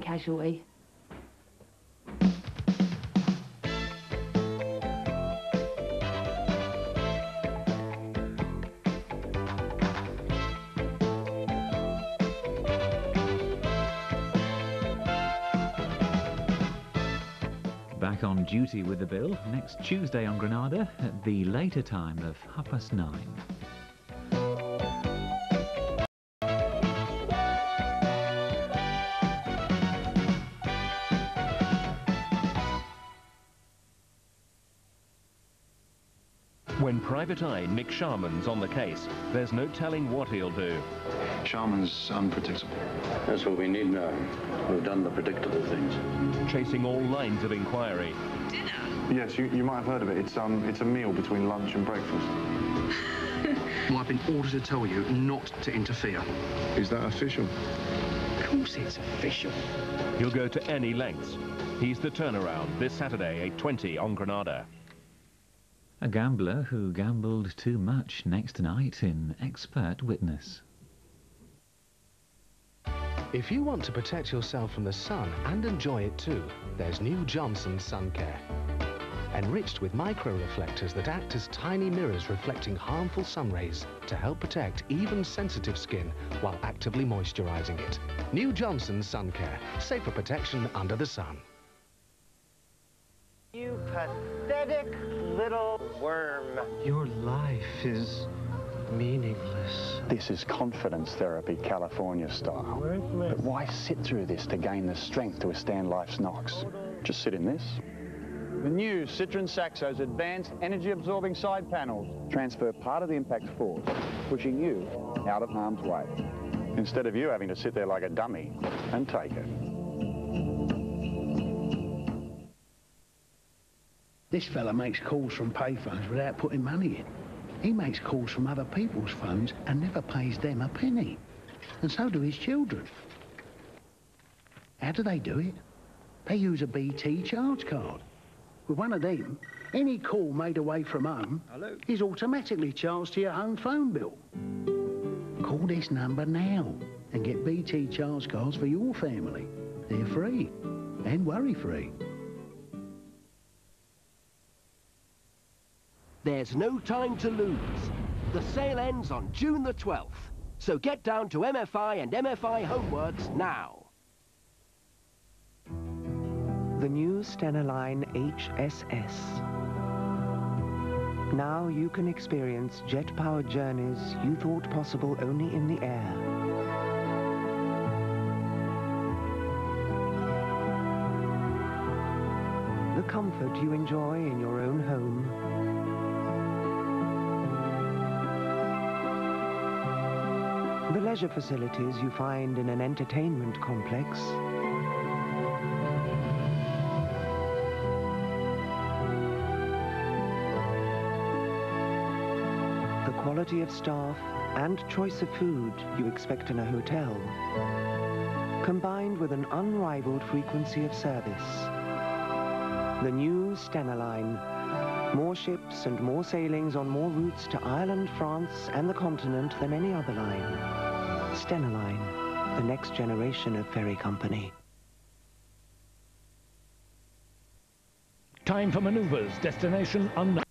casualty. Back on duty with the bill next Tuesday on Granada at the later time of half past nine. When Private Eye Nick Sharman's on the case, there's no telling what he'll do. Sharman's unpredictable. That's what we need now. We've done the predictable things. Chasing all lines of inquiry. Dinner? Yes, you, you might have heard of it. It's um, it's a meal between lunch and breakfast. Well, I've been ordered to tell you not to interfere. Is that official? Of course it's official. He'll go to any lengths. He's the turnaround this Saturday, 8.20 on Granada. A gambler who gambled too much next night in Expert Witness. If you want to protect yourself from the sun and enjoy it too, there's new Johnson Sun Care. Enriched with micro-reflectors that act as tiny mirrors reflecting harmful sun rays to help protect even sensitive skin while actively moisturizing it. New Johnson Sun Care. Safer protection under the sun. You pathetic little worm. Your life is meaningless. This is confidence therapy, California style. But why sit through this to gain the strength to withstand life's knocks? Just sit in this. The new Citroen Saxo's advanced energy-absorbing side panels transfer part of the impact force, pushing you out of harm's way. Instead of you having to sit there like a dummy and take it. This fella makes calls from payphones without putting money in. He makes calls from other people's phones and never pays them a penny. And so do his children. How do they do it? They use a BT charge card. With one of them, any call made away from home Hello? is automatically charged to your home phone bill. Call this number now and get BT charge cards for your family. They're free and worry-free. There's no time to lose. The sale ends on June the 12th. So get down to MFI and MFI Homeworks now. The new Stena Line HSS. Now you can experience jet-powered journeys you thought possible only in the air. The comfort you enjoy in your own home The leisure facilities you find in an entertainment complex. The quality of staff and choice of food you expect in a hotel. Combined with an unrivaled frequency of service. The new Stena Line. More ships and more sailings on more routes to Ireland, France and the continent than any other line. Stena Line, the next generation of ferry company. Time for maneuvers. Destination unknown.